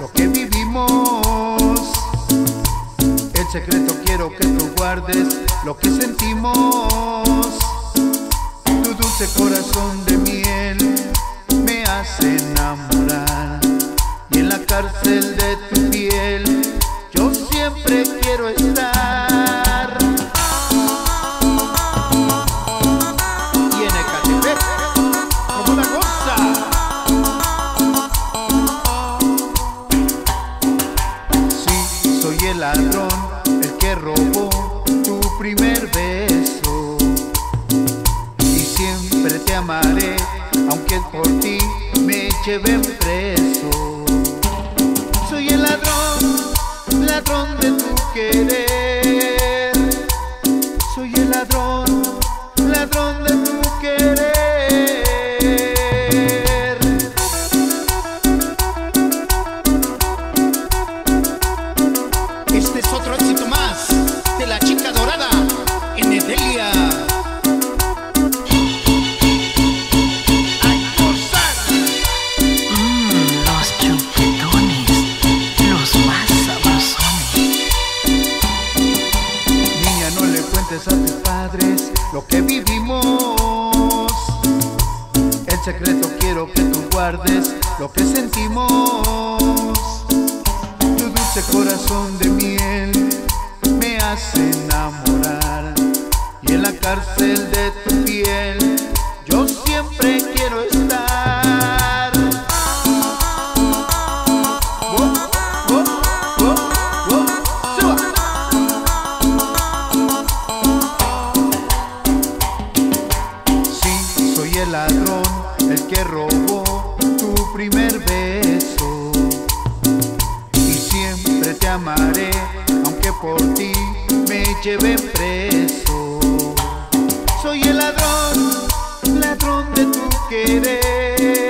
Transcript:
lo que vivimos. El secreto quiero que tú guardes lo que sentimos. Tu dulce corazón de miel me hace enamorar y en la cárcel de Soy el ladrón, el que robó tu primer beso. Y siempre te amaré, aunque por ti me lleven preso. Soy el ladrón, ladrón de tu querer. Este es otro éxito más de la chica dorada en Edelia. ¡Ay, gozar! Mmm, los chupetones, los más sabrosones. Niña, no le cuentes a tus padres lo que vivimos. El secreto quiero que tú guardes lo que sentimos. Dulce corazón de miel me hace enamorar. Y en la cárcel de tu piel yo siempre quiero estar. Oh. Sí, soy el ladrón, el que robó tu primer beso. Lleven preso. Soy el ladrón, ladrón de tu querer.